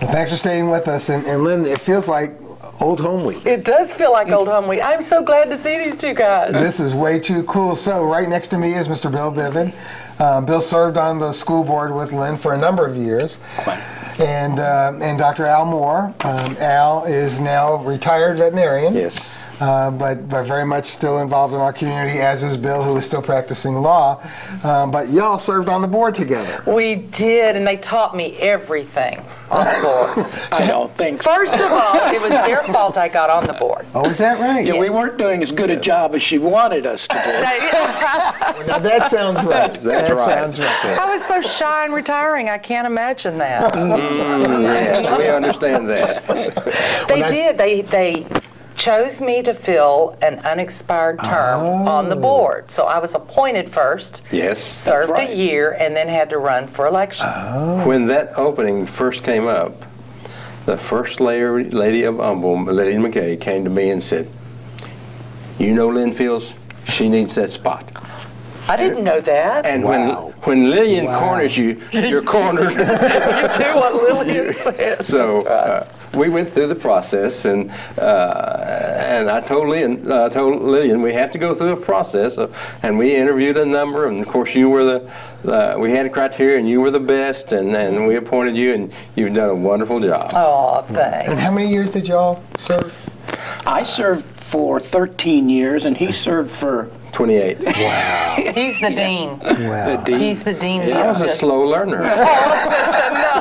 Well, thanks for staying with us. And, and Lynn, it feels like old home week. It does feel like old home week. I'm so glad to see these two guys. This is way too cool. So, right next to me is Mr. Bill Biven. Um, Bill served on the school board with Lynn for a number of years. And, uh, and Dr. Al Moore. Um, Al is now retired veterinarian. Yes. Uh, but, but very much still involved in our community, as is Bill, who is still practicing law. Um, but y'all served on the board together. We did, and they taught me everything on the board. I don't think so. First of all, it was their fault I got on the board. Oh, is that right? Yeah, we weren't doing as good a job as she wanted us to do. Now, that sounds right. That's that right. sounds right. I was so shy and retiring, I can't imagine that. Yes, we understand that. They that's- did. They they chose me to fill an unexpired term on the board. So I was appointed first, Yes. served right. a year, and then had to run for election. When that opening first came up, the first lady, lady of Humble, Lillian McKay, came to me and said, "You know Lynn Fields? She needs that spot." I didn't know that. And Wow. when when Lillian Wow. corners you, you're cornered. you do what Lillian says. so That's right. uh, we went through the process, and uh, and I told Lillian, uh, told Lillian we have to go through a process, of, and we interviewed a number, and of course you were the, uh, we had a criteria, and you were the best, and, and we appointed you, and you've done a wonderful job. Oh, thanks. And how many years did y'all serve? I served for 13 years, and he served for 28. Wow. He's the dean. Wow. the dean. He's the dean. of the I was a slow learner.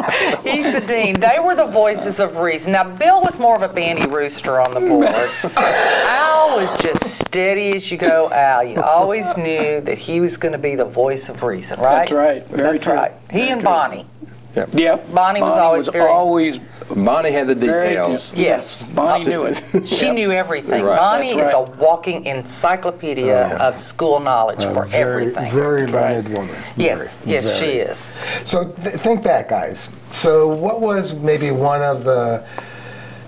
He's the dean. They were the voices of reason. Now, Bill was more of a bandy rooster on the board. Al was just steady as you go, Al. You always knew that he was going to be the voice of reason, right? That's right. Very That's true. right. He Very and true. Bonnie. Yep. Bonnie was always very- always Bonnie had the very details. Yes. Bonnie knew it. She knew everything. Right. Bonnie That's is a walking encyclopedia oh, of school knowledge for A very, everything. very learned woman. yes, Very, yes, very. she is. So th- think back, guys. So what was maybe one of the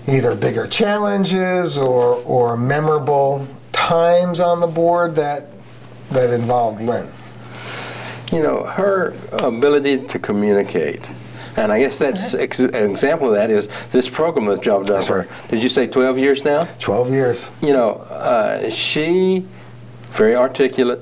either bigger challenges or or memorable times on the board that that involved Lynn? You know, her ability to communicate. And I guess that's ex- an example of that is this program that y'all done That's for, right. did you say 12 years now? Twelve years. You know, uh, she, very articulate,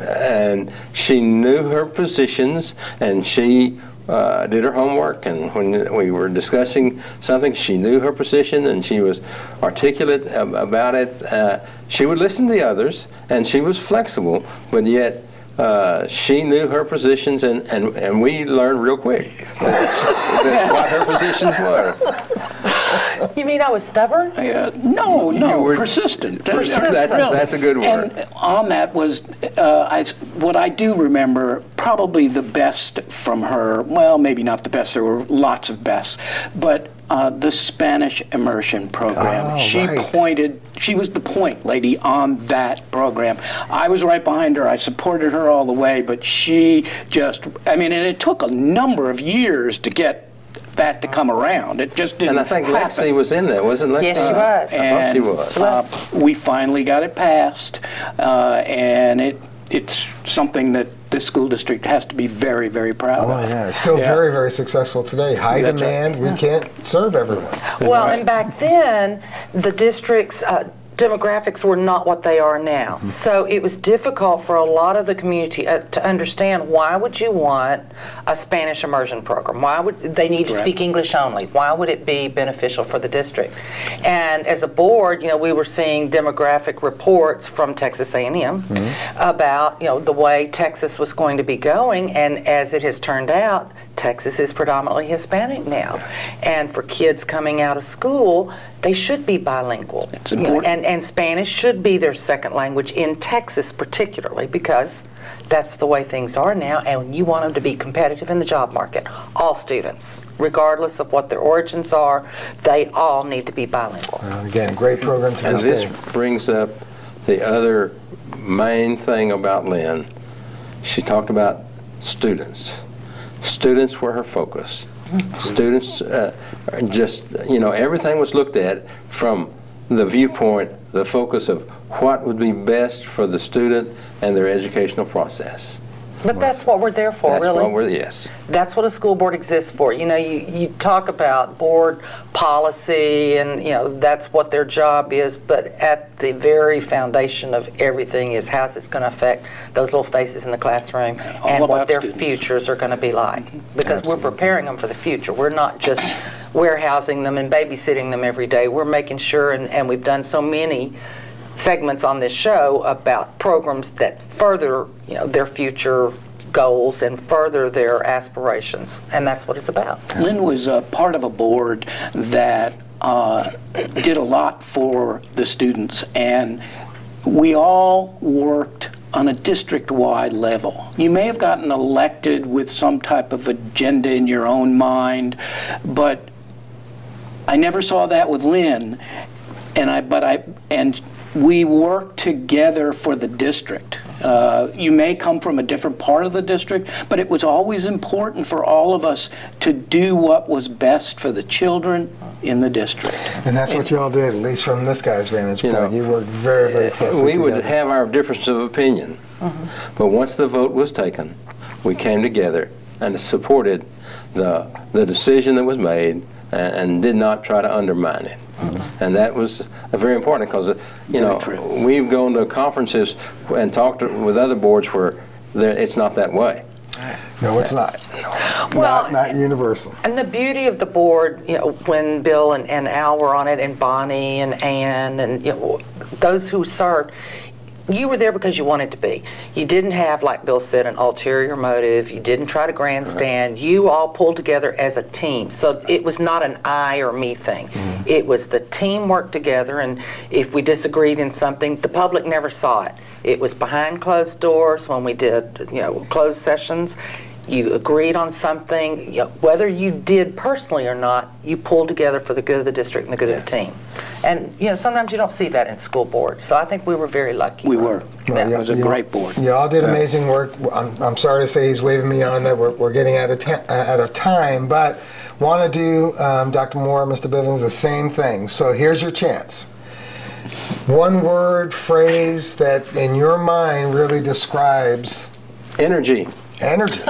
and she knew her positions, and she uh, did her homework. And when we were discussing something, she knew her position, and she was articulate ab- about it. Uh, she would listen to the others, and she was flexible, but yet. Uh, she knew her positions, and, and, and we learned real quick that- that what her positions were. You mean I was stubborn? Uh, no, no, You were- persistent. Persistent. That's- that's a good word. And on that was, uh, I, what I do remember, probably the best from her, well, maybe not the best, there were lots of bests, but uh, the Spanish immersion program. Oh, she right. pointed, she was the point lady on that program. I was right behind her. I supported her all the way, but she just, I mean, and it took a number of years to get that to come around. It just didn't And I think happen. Lexi was in there, wasn't Lexi? Yes, she was. I thought she was. uh, we finally got it passed, uh, and it it's something that this school district has to be very, very proud Oh of. yeah, still Yeah. very very successful today. High That's right. demand. We can't serve everyone. Well, and back then, the district's uh, demographics were not what they are now. So it was difficult for a lot of the community uh, to understand why would you want a Spanish immersion program? Why would they need to speak English only? Why would it be beneficial for the district? And as a board, you know, we were seeing demographic reports from Texas A&M about, you know, the way Texas was going to be going and as it has turned out, Texas is predominantly Hispanic now. And for kids coming out of school, they should be bilingual. It's You know, important. and, and Spanish should be their second language in Texas, particularly because that's the way things are now. And you want them to be competitive in the job market. All students, regardless of what their origins are, they all need to be bilingual. Uh, again, great program to And this this day. brings up the other main thing about Lynn. She talked about students. Students were her focus. Students, uh, just, you know, everything was looked at from the viewpoint, the focus of what would be best for the student and their educational process. But that's what we're there for, That's really. what we're, yes. That's what a school board exists for. You know, you, you talk about board policy and, you know, that's what their job is, but at the very foundation of everything is how's it going to affect those little faces in the classroom oh, and what their students. futures are going to be like. Mm-hmm. Because we're preparing them for the future. We're not just warehousing them and babysitting them every day. We're making sure, and, and we've done so many segments on this show about programs that further, you know, their future goals and further their aspirations, and that's what it's about. Lynn was a part of a board that uh, did a lot for the students, and we all worked on a district-wide level. You may have gotten elected with some type of agenda in your own mind, but I never saw that with Lynn, and I, but I, and we work together for the district. Uh, you may come from a different part of the district, but it was always important for all of us to do what was best for the children in the district. And that's what you all did, at least from this guy's vantage point. You point. know, You worked very, very closely We would have our difference of opinion, but once the vote was taken, we came together and supported the, the decision that was made and, and did not try to undermine it. And that was uh, very important because, you know, we've gone to conferences and talked with other boards where there, it's not that way. No, it's not. Well, Not, not universal. And the beauty of the board, you know, when Bill and, and Al were on it, and Bonnie and Ann, and you know, those who served, you were there because you wanted to be. You didn't have, like Bill said, an ulterior motive. You didn't try to grandstand. You all pulled together as a team. So it was not an I or me thing. Mm-hmm. It was the team worked together, and if we disagreed in something, the public never saw it. It was behind closed doors when we did, you know, closed sessions. You agreed on something, you know, whether you did personally or not, you pulled together for the good of the district and the good of the team. And, you know, sometimes you don't see that in school boards, so I think we were very lucky. We were. Well, It was a you- great board. You all did amazing work. I'm, I'm sorry to say he's waving me on that we're, we're getting out of, ta- uh, out of time, but want to do, um, Dr. Moore, Mr. Bivens, the same thing. So here's your chance. One word, phrase that in your mind really describes Energy. energy.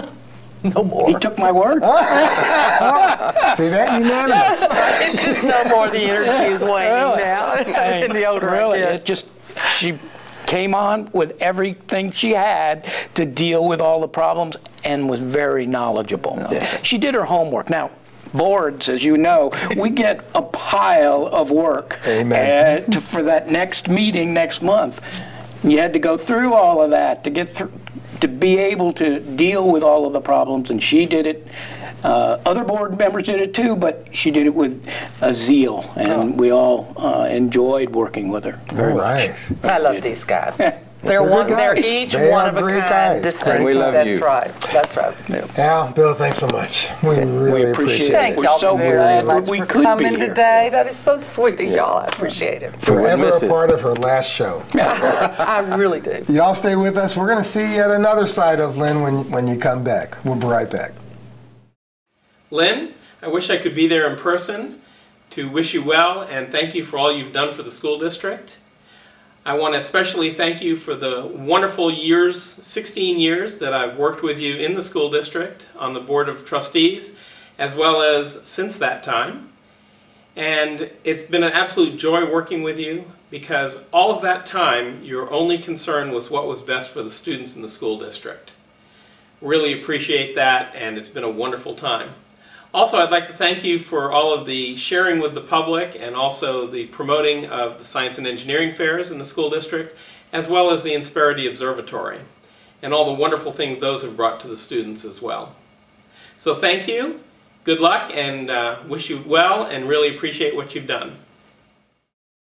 No more. He took my word. See that? Unanimous. It's just no more the energy is waning now. in the older I really, get. it just she came on with everything she had to deal with all the problems and was very knowledgeable. She did her homework. Now, boards, as you know, we get a pile of work Amen. uh, to, for that next meeting next month. You had to go through all of that to get through, to be able to deal with all of the problems, and she did it. Uh, other board members did it too, but she did it with a zeal, and we all uh, enjoyed working with her very All much. right. I love these guys. They're They're one. good They're each They one of a great kind. guys. And we love That's you. right. That's right. Al, Bill, thanks so much. We really appreciate appreciate it. it. Thank We're y'all so very glad much we for could be coming here. today. That is so sweet of y'all. I appreciate it. Forever miss a it. part of her last show. I really do. Y'all stay with us. We're going to see yet another side of Lynn when, when you come back. We'll be right back. Lynn, I wish I could be there in person to wish you well and thank you for all you've done for the school district. I want to especially thank you for the wonderful years, 16 years, that I've worked with you in the school district on the Board of Trustees, as well as since that time. And it's been an absolute joy working with you because all of that time, your only concern was what was best for the students in the school district. Really appreciate that, and it's been a wonderful time. Also, I'd like to thank you for all of the sharing with the public and also the promoting of the science and engineering fairs in the school district, as well as the Insperity Observatory, and all the wonderful things those have brought to the students as well. So thank you, good luck, and uh, wish you well, and really appreciate what you've done.